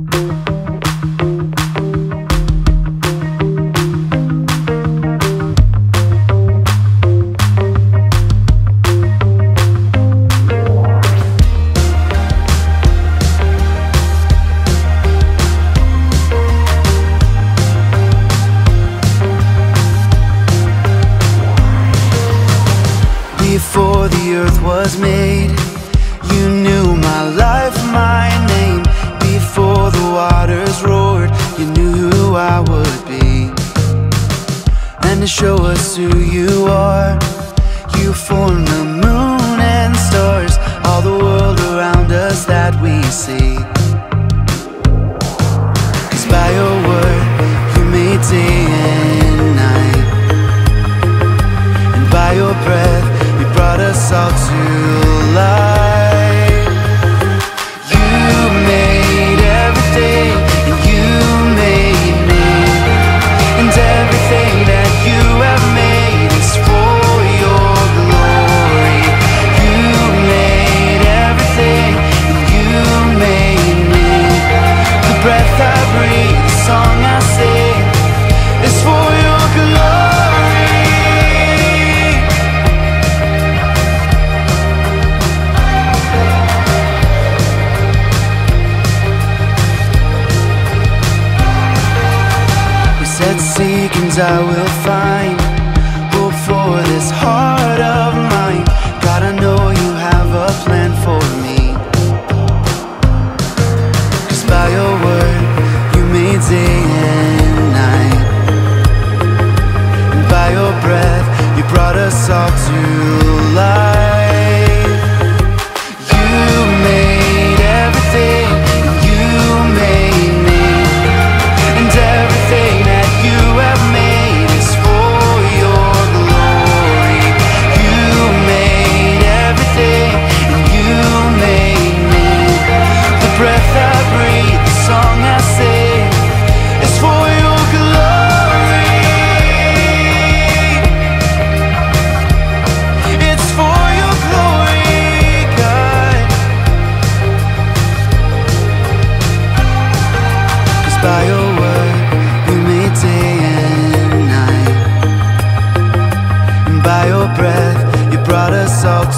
Before the earth was made You knew to show us who you are. You formed the moon and stars All the world around us that we see. Cause by your word You made day said and I will find. Hope for this heart of mine. God, I know you have a plan for me. Cause by your word you made day and night. And by your breath you brought us all to life